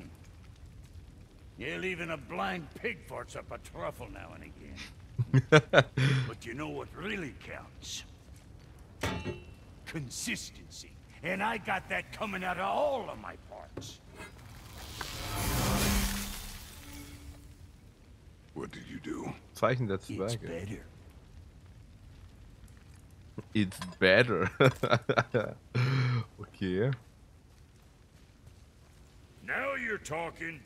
Hmm. Yeah, even a blind pig farts up a truffle now and again. but you know what really counts? Consistency. And I got that coming out of all of my parts. What did you do? Zeichen der It's better. It's better. okay. Now you're talking.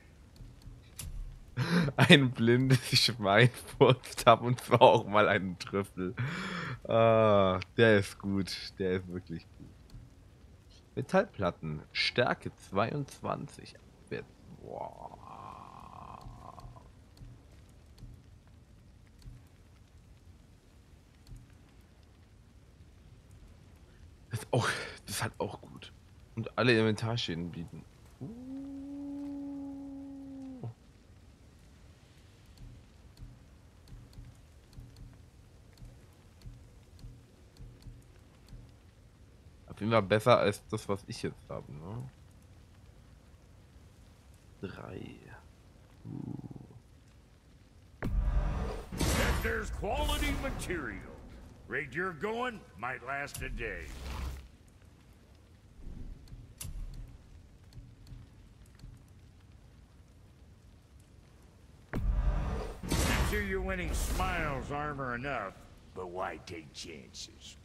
Ein blindes Schwein furzt ab und zwar auch mal einen Trüffel. Ah, der ist gut. Der ist wirklich gut. Metallplatten. Stärke 22. Abwärts. Boah. Das ist, auch, das ist halt auch gut. Und alle Elementarschäden bieten. Uh. Auf jeden Fall besser als das, was ich jetzt habe, ne? Drei. That there's quality material. Rate you're going, might last a day. Sure your winning smiles armor enough, but why take chances?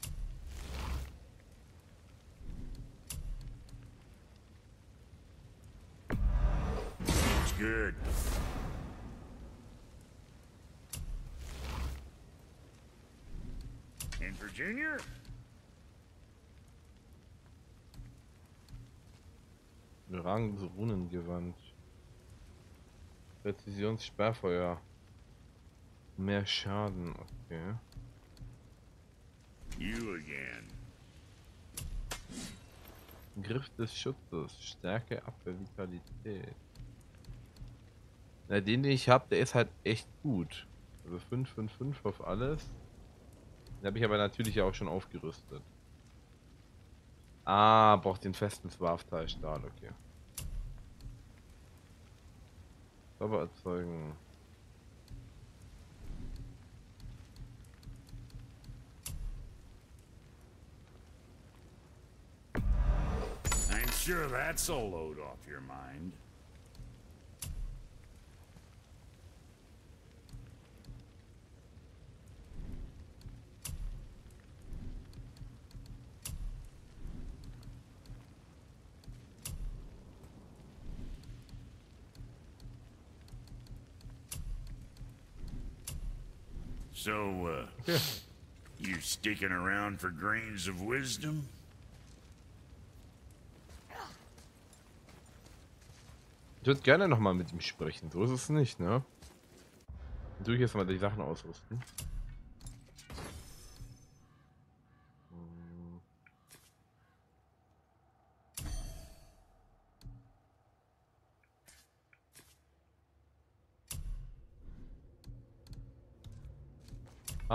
Good. And for Junior? Rang Runengewand. Präzisionssperrfeuer. Mehr Schaden, okay. You again. Griff des Schutzes. Stärke, Abwehr, Vitalität. Na, den, den ich habe, der ist halt echt gut. Also 5, 5, 5 auf alles. Den habe ich aber natürlich auch schon aufgerüstet. Ah, braucht den festen Swarfteil Stahl, okay. Zauber erzeugen. I'm sure that's a load off your mind. So, uh, you sticking around for grains of wisdom? Ich würde gerne nochmal mit ihm sprechen, so ist es nicht, ne? Dann tue ich jetzt mal die Sachen ausrüsten.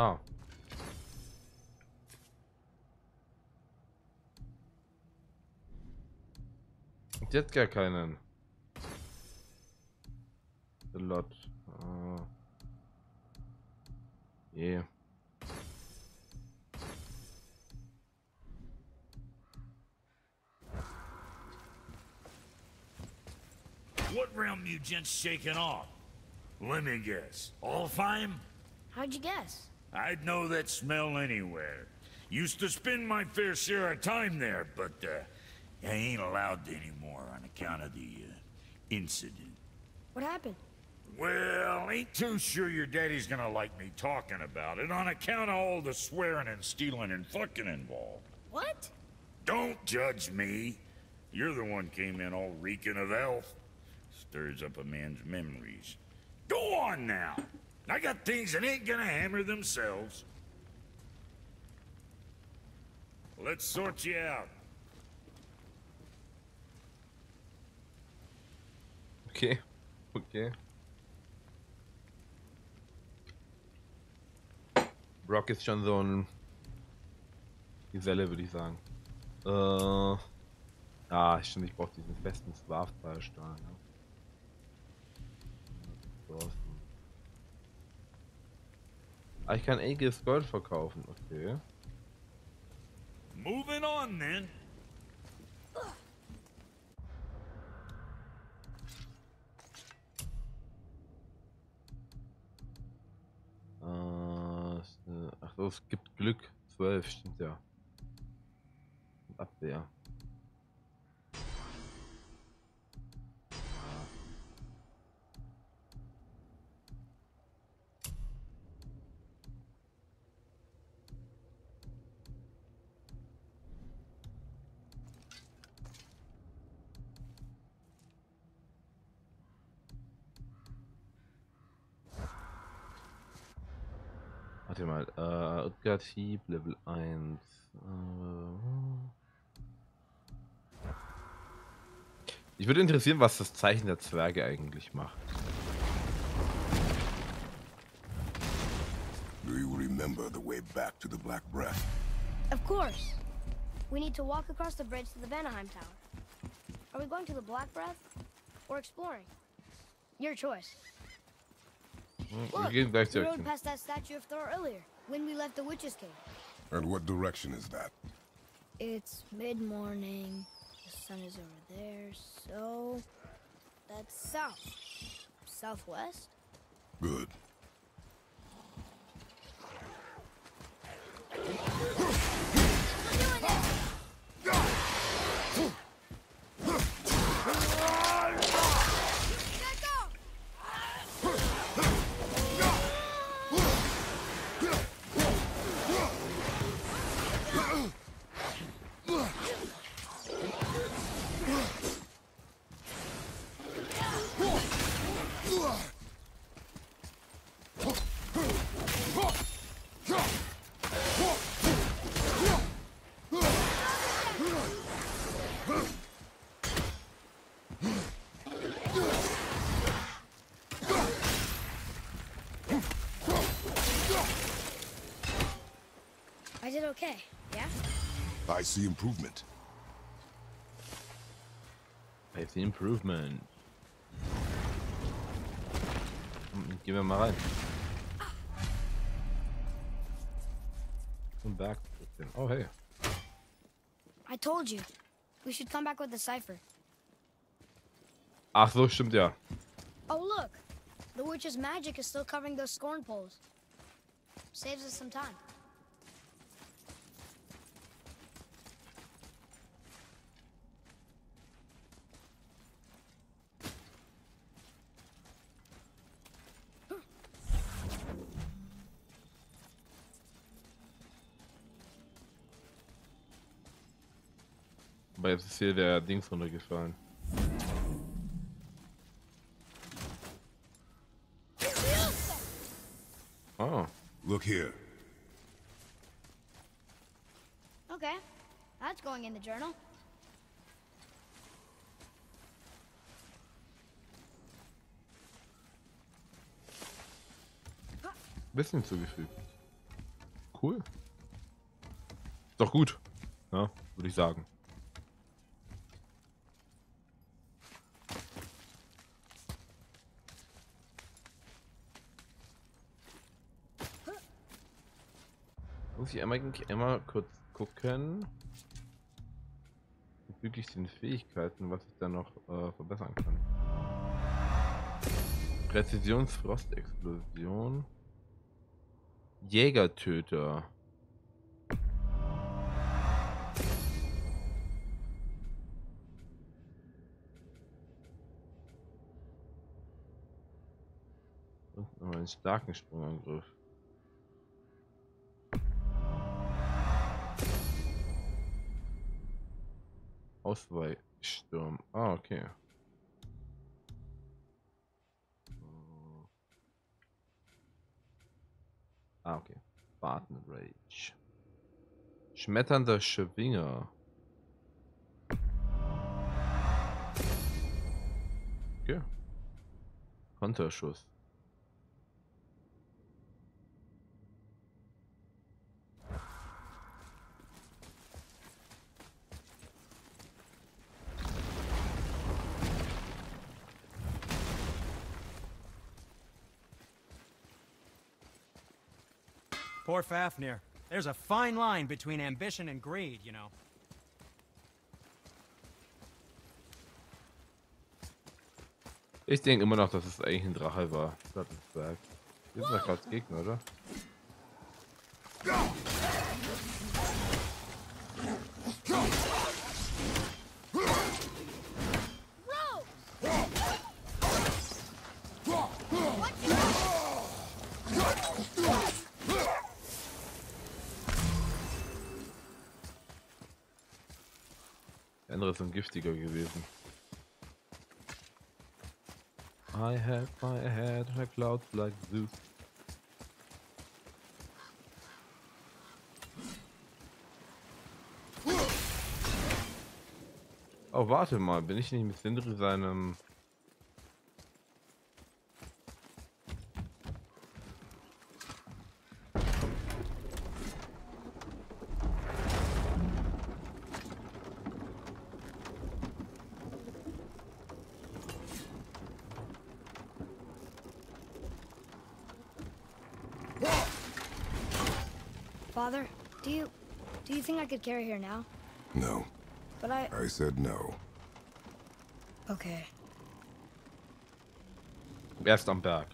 Ah. Und jetzt gar keinen. The lot. Ah. Yeah. What realm you gents shaking off? Let me guess. Alfheim? How'd you guess? I'd know that smell anywhere. Used to spend my fair share of time there, but uh, I ain't allowed anymore on account of the uh, incident. What happened? Well, ain't too sure your daddy's gonna like me talking about it on account of all the swearing and stealing and fucking involved. What? Don't judge me. You're the one came in all reeking of elf. Stirs up a man's memories. Go on now. I got things that ain't gonna hammer themselves. Let's sort you out. Okay. Okay. Brock ist schon so ein Geselle, würde ich sagen. Äh. Ah, stimmt, ich brauche diesen festen Swarf-Ballstahl. Ne? Draußen. Ah, ich kann Aegis Gold verkaufen, okay. Moving on then. Äh, ach so, es gibt Glück. 12, stimmt ja. Abwehr. Hieb, Level 1. Äh, ich würde interessieren, was das Zeichen der Zwerge eigentlich macht. Do you remember the way back to the Black Breath? Of course. We need to walk across the bridge to the Vanaheim Tower. Are we going to the Black Breath or exploring? Your choice. Hm, Wir Look, gehen gleich we zurück. rode past that statue of Thor earlier when we left the Witch's Cave. And what direction is that? It's mid-morning. The sun is over there, so that's south. Southwest? Good. I see improvement. I see improvement. Hm, Gehen wir mal rein. Und Berg. Oh hey. I told you. We should come back with the cipher. Ach so, stimmt ja. Oh, look! The witch's magic is still covering those scorn poles. Saves us some time. Jetzt ist hier der Dings runtergefallen. Oh. Look here. Okay, that's going in the journal. Wissen hinzugefügt. Cool. Doch gut. Ja, würde ich sagen. Muss ich einmal, einmal kurz gucken. Bezüglich den Fähigkeiten, was ich da noch äh, verbessern kann. Präzisionsfrostexplosion. Jägertöter. Und noch einen starken Sprungangriff. Ausweich. Sturm. Ah, okay. Ah, okay. Barton Rage. Schmetternder Schwinger. Okay. Konterschuss. Poor Fafnir. There's a fine line between ambition and greed, you know. Ich denke immer noch, dass es eigentlich ein Drache war. Das ist Berg. Wir sind doch gerade Gegner, oder? Andere sind giftiger gewesen. I had my head in a cloud like Zeus. Oh, warte mal, bin ich nicht mit Sindri seinem... do you think I could carry her now? No. But I I said no. okay. Yes, I'm back.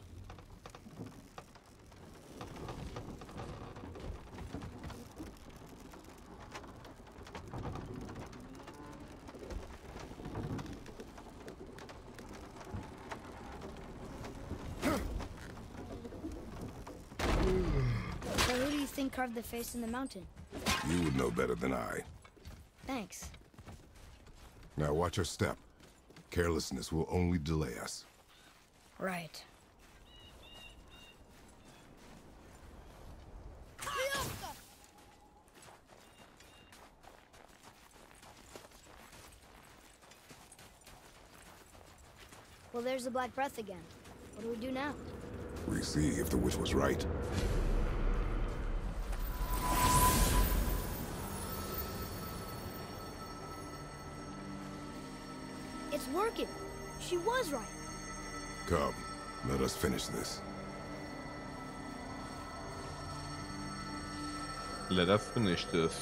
So who do you think carved the face in the mountain? You would know better than I. Thanks. Now watch your step. Carelessness will only delay us. Right. Well, there's the Black Breath again. What do we do now? We see if the witch was right. She was right. Come, let us finish this. Let us finish this.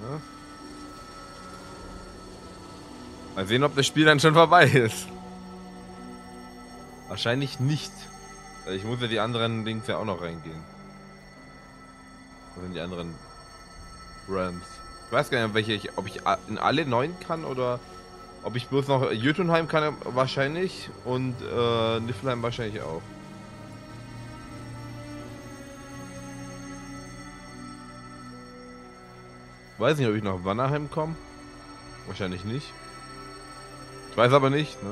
Ja. Mal sehen, ob das Spiel dann schon vorbei ist. Wahrscheinlich nicht. Weil Ich muss ja die anderen Dings ja auch noch reingehen. Was sind die anderen Rams? Ich weiß gar nicht, welche ich, ob ich in alle neun kann oder ob ich bloß noch Jötunheim kann wahrscheinlich und äh, Niflheim wahrscheinlich auch. Weiß nicht, ob ich nach Wannerheim komme. Wahrscheinlich nicht. Ich weiß aber nicht, ne?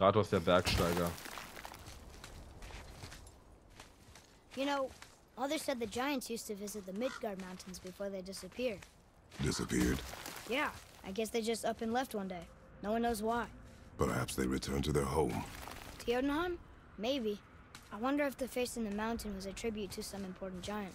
Kratos der Bergsteiger. You know, Mother said the giants used to visit the Midgard Mountains before they disappeared. Disappeared. Yeah, I guess they just up and left one day. No one knows why. Perhaps they returned to their home. To Jotunheim? Maybe. I wonder if the face in the mountain was a tribute to some important giant.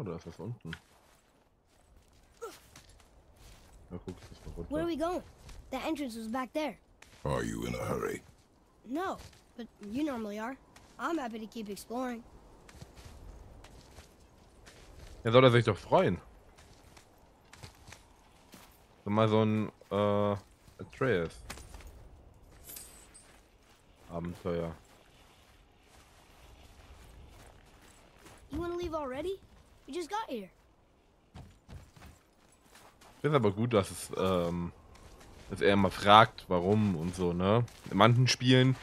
Oh, da ist was unten. Na guck, das ist mal Where are runter. we going? The entrance was back there. Are you in a hurry? No, but you normally are. I'm happy to keep exploring. Ja, soll er sich doch freuen. So mal so ein äh, Atreus. Abenteuer. You want to leave already? We just got here. Ist aber gut, dass es, ähm, dass er immer fragt, warum und so, ne? In manchen Spielen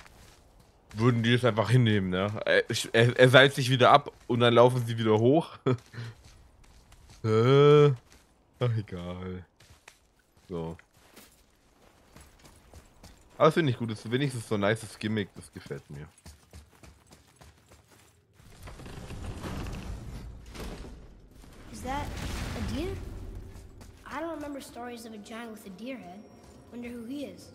würden die das einfach hinnehmen, ne? Er, er, er seilt sich wieder ab und dann laufen sie wieder hoch. äh, ach, egal. So. Aber finde ich gut, das ist wenigstens so ein nices Gimmick, das gefällt mir. Is that a deer? I don't remember stories of a giant with a deer head. Wonder who he is.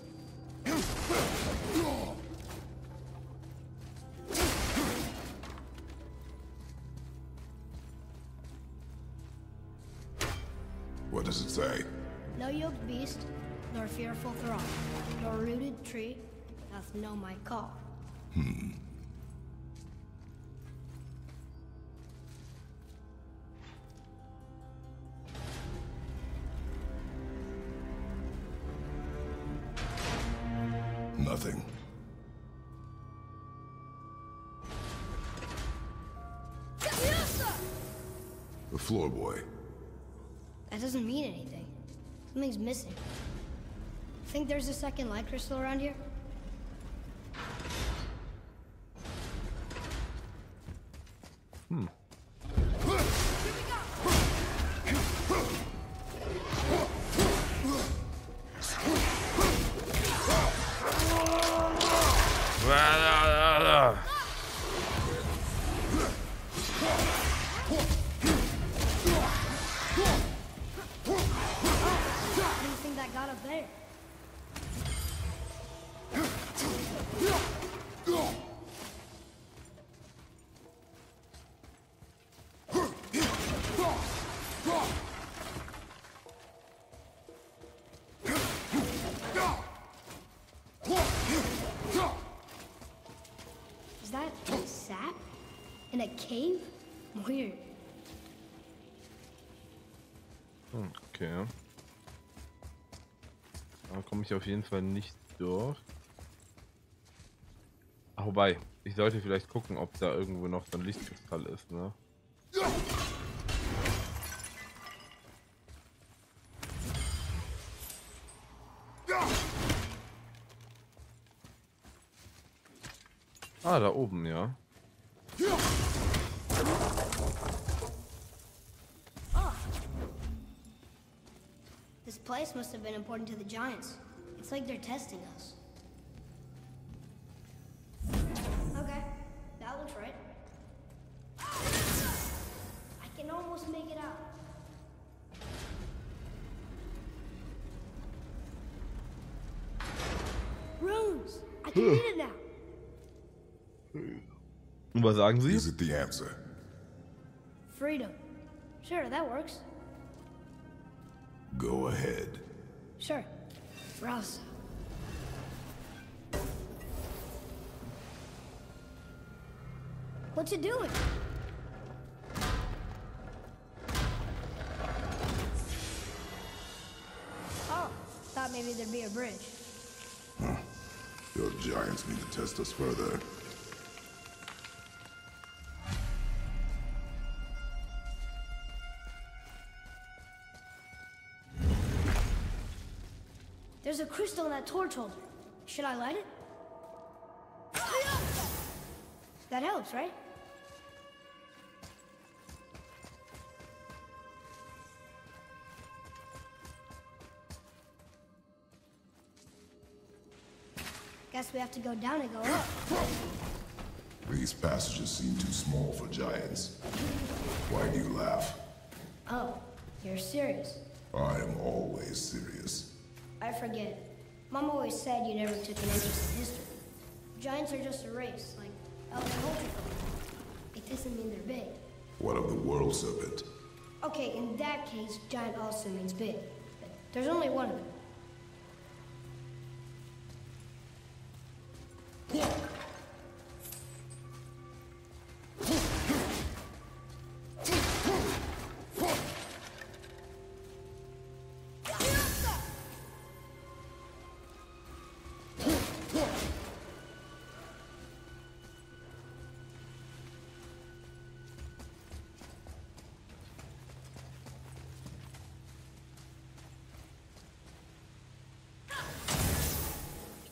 What does it say? No yoked beast, nor fearful throng, nor rooted tree doth know my call. Nothing. The floor boy. That doesn't mean anything. Something's missing. Think there's a second light crystal around here? A cave? Weird. Okay. Da komme ich auf jeden Fall nicht durch. Ach, wobei, ich sollte vielleicht gucken, ob da irgendwo noch so ein Lichtkristall ist, ne? Ah, da oben, ja. Ah. This place must have been important to the giants. It's like they're testing us. Okay, that looks right. I can almost make it out. Runes! I can read it now. Und was sagen Sie? Is it the answer? Freedom. Sure, that works. Go ahead. Sure. Rouse. What you doing? Oh, thought maybe there'd be a bridge. Your giants need to test us further. A crystal in that torch holder. Should I light it? That helps, right? Guess we have to go down and go up. These passages seem too small for giants. Why do you laugh? Oh, you're serious. I am always serious. I forget. Mom always said you never took an interest in history. Giants are just a race, like elf and ultra. It doesn't mean they're big. What of the world serpent? Okay, in that case, giant also means big. But there's only one of them.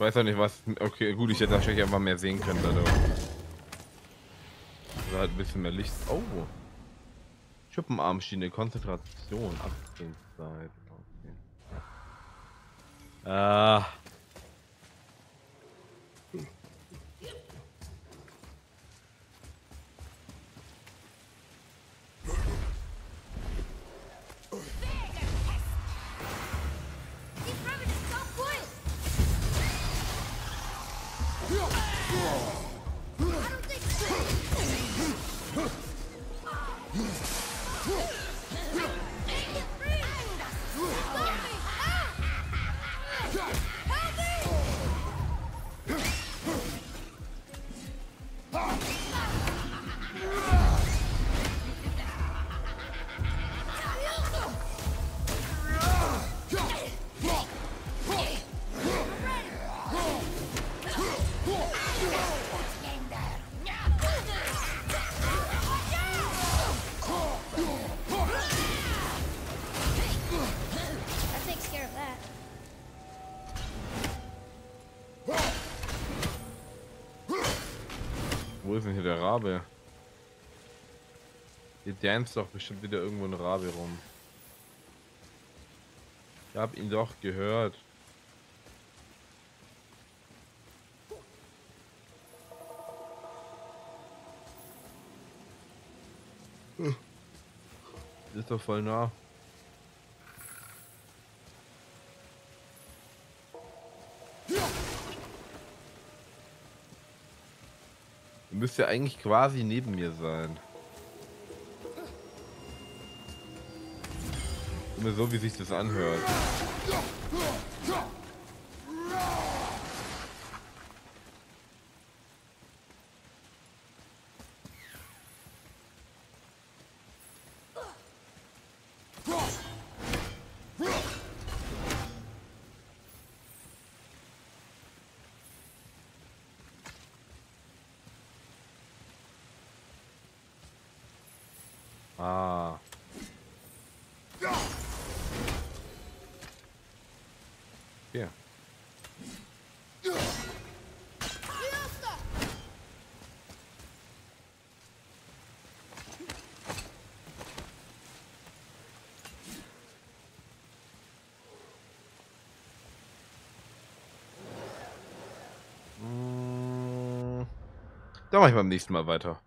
Ich weiß auch nicht was. Okay, gut, ich hätte wahrscheinlich einfach mehr sehen können dadurch. Oder halt ein bisschen mehr Licht. Oh. Schuppenarmschiene, Konzentration, 18 Zeit. Okay. Ah. Hier dance doch bestimmt wieder irgendwo ein Rabe rum. Ich hab ihn doch gehört. Ist doch voll nah. Müsste eigentlich quasi neben mir sein. Immer so, wie sich das anhört. Ah. Ja. Mm. Da mache ich beim nächsten Mal weiter.